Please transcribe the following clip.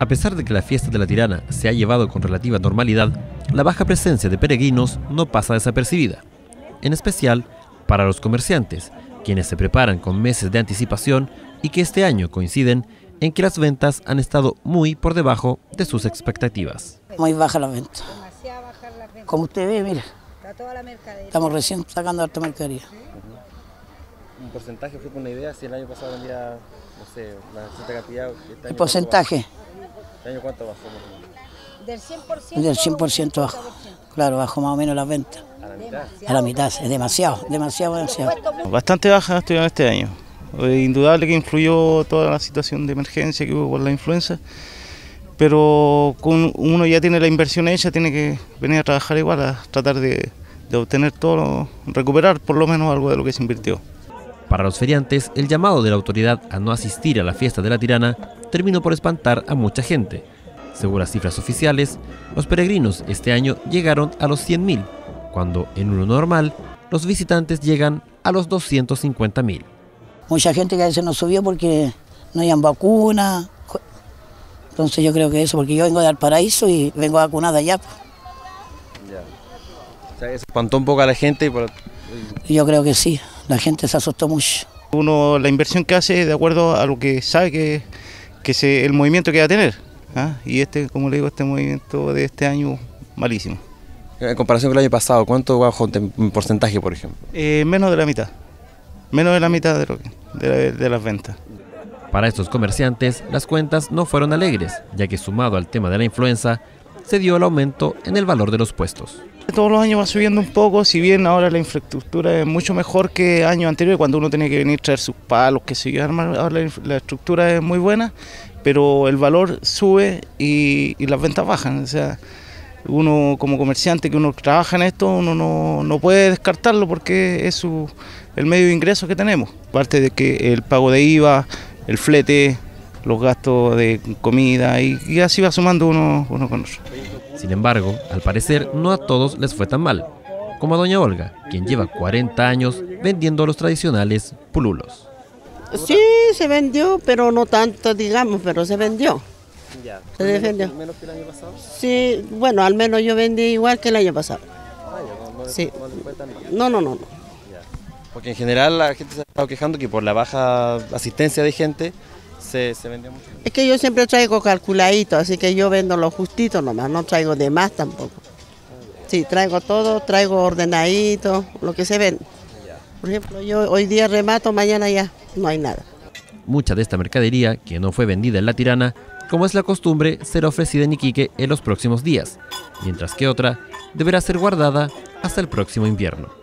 A pesar de que la fiesta de la tirana se ha llevado con relativa normalidad, la baja presencia de peregrinos no pasa desapercibida, en especial para los comerciantes, quienes se preparan con meses de anticipación y que este año coinciden en que las ventas han estado muy por debajo de sus expectativas. Muy baja la venta. Como usted ve, mira, estamos recién sacando harta mercadería. ¿Un porcentaje fue con una idea si el año pasado vendía, no sé, la cierta cantidad? Este ¿El porcentaje? ¿Este año cuánto bajó? Del 100%. Del 100% bajo. Claro, bajo más o menos las ventas. ¿A la mitad? A la mitad, es demasiado, demasiado, demasiado. Bastante baja estuvieron este año. Es indudable que influyó toda la situación de emergencia que hubo por la influenza, pero con uno ya tiene la inversión hecha, tiene que venir a trabajar igual, a tratar de, de obtener todo, recuperar por lo menos algo de lo que se invirtió. Para los feriantes, el llamado de la autoridad a no asistir a la fiesta de la tirana terminó por espantar a mucha gente. Según las cifras oficiales, los peregrinos este año llegaron a los 100.000, cuando en uno normal los visitantes llegan a los 250.000. Mucha gente que a veces no subió porque no hayan vacuna. Entonces yo creo que eso, porque yo vengo de Valparaíso y vengo vacunada allá. Ya. O sea, eso espantó un poco a la gente y por... Y yo creo que sí, la gente se asustó mucho. Uno la inversión que hace de acuerdo a lo que sabe que, que se, el movimiento que va a tener. ¿ah? Y este, como le digo, este movimiento de este año, malísimo. En comparación con el año pasado, ¿cuánto bajó en porcentaje, por ejemplo? Eh, menos de la mitad. Menos de la mitad de, lo que, de, de las ventas. Para estos comerciantes, las cuentas no fueron alegres, ya que sumado al tema de la influenza, se dio el aumento en el valor de los puestos. Todos los años va subiendo un poco, si bien ahora la infraestructura es mucho mejor que años anteriores, cuando uno tenía que venir a traer sus palos, que se armar, ahora la, la, estructura es muy buena, pero el valor sube y, las ventas bajan. O sea, uno como comerciante que uno trabaja en esto, uno no, no puede descartarlo porque es su, el medio de ingreso que tenemos. Aparte de que el pago de IVA, el flete, los gastos de comida y, y así va sumando uno, uno con otro. Sin embargo, al parecer no a todos les fue tan mal, como a doña Olga, quien lleva 40 años vendiendo los tradicionales pululos. Sí, se vendió, pero no tanto, digamos, pero se vendió. Ya. Se defendió. ¿Menos que el año pasado? Sí, bueno, al menos yo vendí igual que el año pasado. Ah, ya, no, no, Sí. no le fue tan mal. No, no, no, no. Ya. Porque en general la gente se ha estado quejando que por la baja asistencia de gente se, se vendió mucho. Es que yo siempre traigo calculadito, así que yo vendo lo justito nomás, no traigo de más tampoco. Sí, traigo todo, traigo ordenadito, lo que se vende. Por ejemplo, yo hoy día remato, mañana ya no hay nada. Mucha de esta mercadería, que no fue vendida en La Tirana, como es la costumbre, será ofrecida en Iquique en los próximos días, mientras que otra deberá ser guardada hasta el próximo invierno.